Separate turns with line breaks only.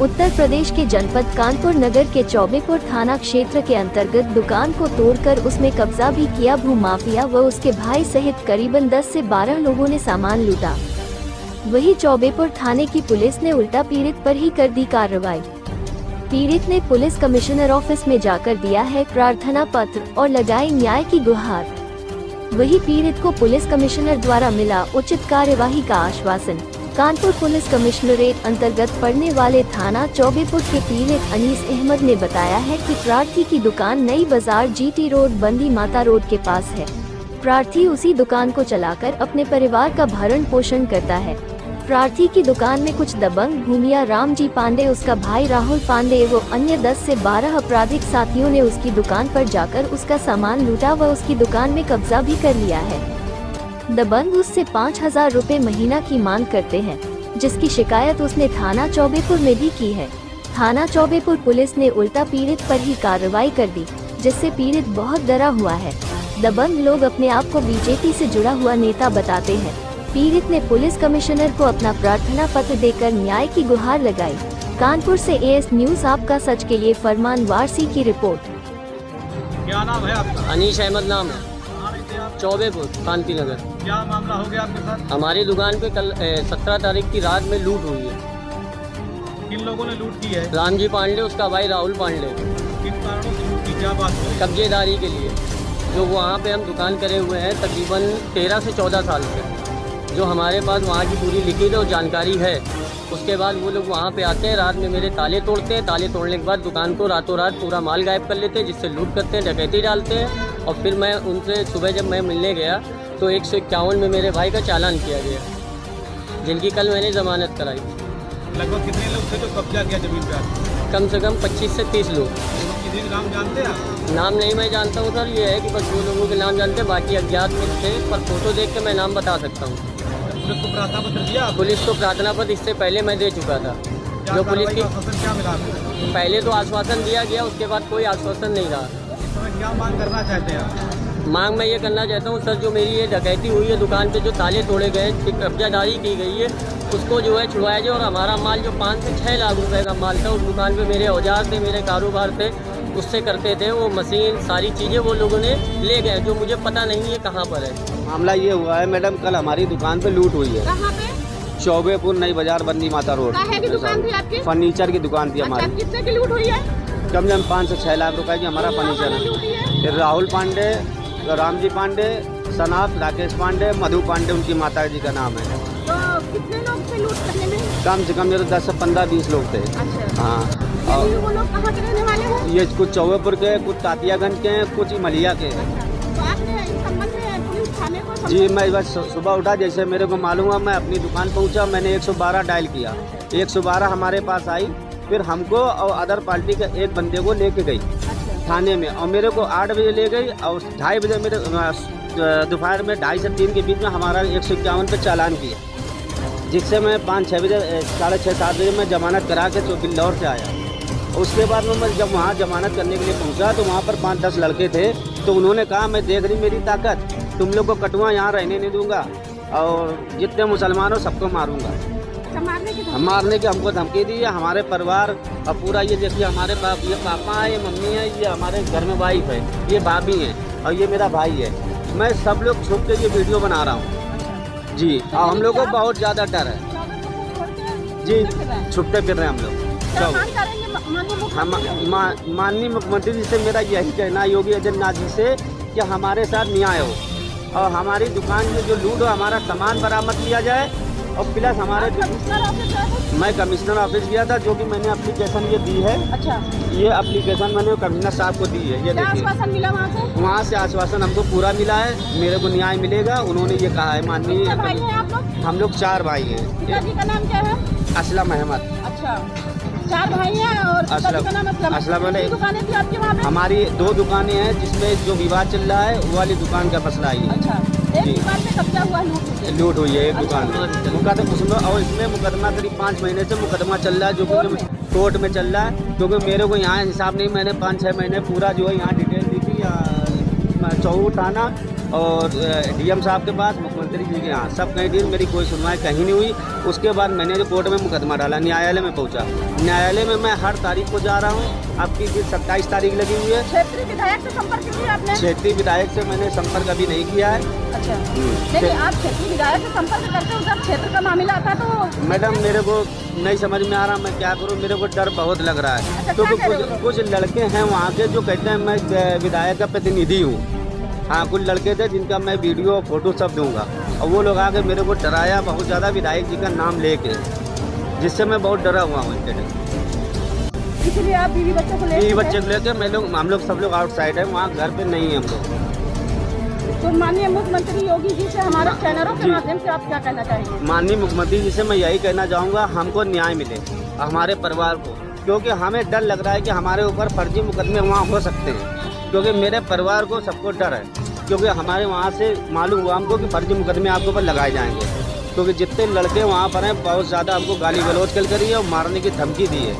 उत्तर प्रदेश के जनपद कानपुर नगर के चौबेपुर थाना क्षेत्र के अंतर्गत दुकान को तोड़कर उसमें कब्जा भी किया भूमाफिया व उसके भाई सहित करीबन 10 से 12 लोगों ने सामान लूटा। वही चौबेपुर थाने की पुलिस ने उल्टा पीड़ित पर ही कर दी कार्रवाई। पीड़ित ने पुलिस कमिश्नर ऑफ़िस में जाकर दिया है प्रार्थना पत्र और लगाई न्याय की गुहार। वही पीड़ित को पुलिस कमिश्नर द्वारा मिला उचित कार्यवाही का आश्वासन। कानपुर पुलिस कमिश्नरेट अंतर्गत पड़ने वाले थाना चौबेपुर के पीड़ित अनीस अहमद ने बताया है कि प्रार्थी की दुकान नई बाज़ार जीटी रोड, बंदी माता रोड के पास है। प्रार्थी उसी दुकान को चलाकर अपने परिवार का भरण पोषण करता है। प्रार्थी की दुकान में कुछ दबंग, भूमिया राम जी पांडे, उसका भाई राहुल पांडे व अन्य 10 से 12 आपराधिक साथियों ने उसकी दुकान पर जाकर उसका सामान लूटा व उसकी दुकान में कब्जा भी कर लिया है। दबंग उससे पाँच हज़ार रूपए महीना की मांग करते हैं जिसकी शिकायत उसने थाना चौबेपुर में भी की है। थाना चौबेपुर पुलिस ने उल्टा पीड़ित पर ही कार्रवाई कर दी जिससे पीड़ित बहुत डरा हुआ है। दबंग लोग अपने आप को बीजेपी से जुड़ा हुआ नेता बताते हैं। पीड़ित ने पुलिस कमिश्नर को अपना प्रार्थना पत्र देकर न्याय की गुहार लगाई। कानपुर से एएस न्यूज़ आपका सच के लिए फरमान वारसी की रिपोर्ट।
क्या नाम है आपका?
अनीश अहमद नाम है? चौबेपुर कांति नगर
क्या मामला हो गया आपके साथ?
हमारी दुकान पे कल सत्रह तारीख की रात में लूट हुई है।
किन लोगों ने लूट की है?
राम जी पांडे उसका भाई राहुल पांडे।
किन कारणों से लूट की? क्या बात है?
कब्जेदारी के लिए। जो वहाँ पे हम दुकान करे हुए हैं तकरीबन तेरह से चौदह साल से। जो हमारे पास वहाँ की पूरी लिखित और जानकारी है उसके बाद वो लोग वहाँ पे आते हैं रात में मेरे ताले तोड़ते हैं। ताले तोड़ने के बाद दुकान को रातों रात पूरा माल गायब कर लेते हैं जिससे लूट करते हैं डकैती डालते हैं। और फिर मैं उनसे सुबह जब मैं मिलने गया तो एक सौ इक्यावन में मेरे भाई का चालान किया गया जिनकी कल मैंने ज़मानत कराई।
लगभग कितने लोग थे जो कब्जा किया ज़मीन पे? आपने?
कम से कम 25 से 30 लोग।
नाम जानते हैं आप?
नाम नहीं मैं जानता हूँ सर ये है कि बस दो लोगों के नाम जानते हैं बाकी अज्ञात में थे पर फ़ोटो देख के मैं नाम बता सकता हूँ।
पुलिस को प्रार्थना पत्र दिया
पुलिस को प्रार्थना पत्र इससे पहले मैं दे चुका था। जो पुलिस की पहले तो आश्वासन दिया गया उसके बाद कोई आश्वासन नहीं रहा।
क्या मांग करना चाहते हैं आप?
मांग मैं ये करना चाहता हूँ सर जो मेरी ये डकैती हुई है दुकान पे जो ताले तोड़े गए कब्जादारी की गई है उसको जो है छुड़वाया जाए और हमारा माल जो पाँच से छः लाख रुपए का माल था उस दुकान पे मेरे औज़ार थे मेरे कारोबार थे उससे करते थे वो मशीन सारी चीज़ें वो लोगों ने ले गए जो मुझे पता नहीं है कहाँ पर है।
मामला ये हुआ है मैडम कल हमारी दुकान पे लूट हुई है।
कहाँ पे?
चौबेपुर नई बाज़ार बंदी माता रोड।
की दुकान थी आपकी?
फर्नीचर की दुकान थी
अच्छा
हमारी।
कितने की लूट हुई है?
कम से कम पाँच से छः लाख रुपए की हमारा फर्नीचर है। फिर राहुल पांडे रामजी पांडे सनाफ राकेश पांडे मधु पांडे उनकी माता जी का नाम है।
तो कितने लोग थे लूट करने में?
कम से कम ये तो दस से पंद्रह बीस लोग थे।
अच्छा।
हाँ।
लेकिन
और
वो लोग कहाँ के रहने वाले हैं?
ये कुछ चौबेपुर के कुछ तातियागंज के हैं कुछ मलिया के। हैं
अच्छा। तो
जी मैं बस सुबह उठा जैसे मेरे को मालूम हुआ मैं अपनी दुकान पहुँचा मैंने 112 डायल किया। 112 हमारे पास आई। फिर हमको और अदर पार्टी के एक बंदे को लेके गई थाने में और मेरे को आठ बजे ले गई और ढाई बजे मेरे दोपहर में ढाई से तीन के बीच में हमारा एक सौ इक्यावन पे चालान किया, जिससे मैं पाँच छः बजे साढ़े छः सात बजे मैं जमानत करा के चौ बिल्लौर से आया। उसके बाद में मैं जब वहाँ जमानत करने के लिए पहुँचा तो वहाँ पर पाँच दस लड़के थे तो उन्होंने कहा, मैं देख रही मेरी ताकत, तुम लोग को कटुआ यहाँ रहने नहीं दूँगा और जितने मुसलमान हो सबको मारूँगा।
अच्छा मारने की
हम मारने की हमको धमकी दी है हमारे परिवार और पूरा ये देखिए हमारे बाप ये पापा है ये मम्मी है ये हमारे घर में वाइफ है ये भाभी है और ये मेरा भाई है। मैं सब लोग छुप के ये वीडियो बना रहा हूँ। जी और हम लोग को बहुत ज़्यादा डर है। जी छुपते फिर रहे हैं हम लोग। हम माननीय मुख्यमंत्री जी। से मेरा यही कहना है योगी आदित्यनाथ जी से कि हमारे साथ न्याय हो। और हमारी दुकान में जो लूट हो हमारा सामान बरामद किया जाए और प्लस हमारे? मैं कमिश्नर ऑफ़िस गया था जो कि मैंने अप्लीकेशन ये दी है।
अच्छा।
ये अप्लीकेशन मैंने कमिश्नर साहब को दी है ये देखिए।
आश्वासन मिला वहाँ से?
वहाँ से आश्वासन हमको पूरा मिला है मेरे को न्याय मिलेगा उन्होंने ये कहा है माननीय हम लोग चार भाई हैं।
पिताजी का नाम क्या है?
असलम अहमद
अच्छा। चार भाई हैं और
असलम-
असलम
हमारी दो दुकानें हैं जिसमें जो विवाद चल रहा है वो वाली दुकान का मसला ही है।
अच्छा। एक दुकान पे कब्जा हुआ लूट
हुई है एक। दुकान मुकदमा उसमें और इसमें मुकदमा करीब पाँच महीने से मुकदमा चल रहा है जो कि कोर्ट में चल रहा है क्योंकि मेरे को यहाँ हिसाब नहीं मैंने पाँच छः महीने पूरा जो है यहाँ डिटेल दी थी चौहू थाना और डीएम साहब के पास मुख्यमंत्री जी के यहाँ। सब कहीं दिन मेरी कोई सुनवाई कहीं नहीं हुई। उसके बाद मैंने जो कोर्ट में मुकदमा डाला न्यायालय में पहुँचा। न्यायालय में मैं हर तारीख को जा रहा हूँ। अब की सत्ताईस तारीख लगी हुई है।
क्षेत्रीय विधायक से संपर्क किया आपने?
क्षेत्रीय विधायक से मैंने संपर्क अभी नहीं किया है।
अच्छा।
हम्म।
नहीं आप क्षेत्रीय विधायक से संपर्क करते हो जब क्षेत्र का मामला आता तो
मैडम मेरे को नहीं समझ में आ रहा मैं क्या करूँ? मेरे को डर बहुत लग रहा
अच्छा,
है क्योंकि
क्या कह रहे
कुछ कुछ लड़के हैं वहाँ के जो कहते हैं मैं विधायक का प्रतिनिधि हूँ। हाँ कुछ लड़के थे जिनका मैं वीडियो फ़ोटो सब दूँगा। और वो लोग आके मेरे को डराया बहुत ज़्यादा विधायक जी का नाम लेके जिससे मैं बहुत डरा हुआ हूँ इनके
इसलिए आप बीवी बच्चों को
बीवी बच्चे को लेके मैं लोग हम लोग सब लोग आउटसाइड है वहाँ घर पे नहीं है हम लोग।
तो माननीय मुख्यमंत्री योगी जी से हमारे चैनलों के माध्यम से आप क्या कहना चाहेंगे?
माननीय मुख्यमंत्री जी से मैं यही कहना चाहूँगा हमको न्याय मिले हमारे परिवार को क्योंकि हमें डर लग रहा है कि हमारे ऊपर फर्जी मुकदमे वहाँ हो सकते हैं। क्योंकि मेरे परिवार को सबको डर है। क्योंकि हमारे वहाँ से मालूम हुआ हमको कि फर्जी मुकदमे आपके ऊपर लगाए जाएँगे। क्योंकि जितने लड़के वहाँ पर हैं, बहुत ज़्यादा हमको गाली गलौज कर करी है और मारने की धमकी दी है।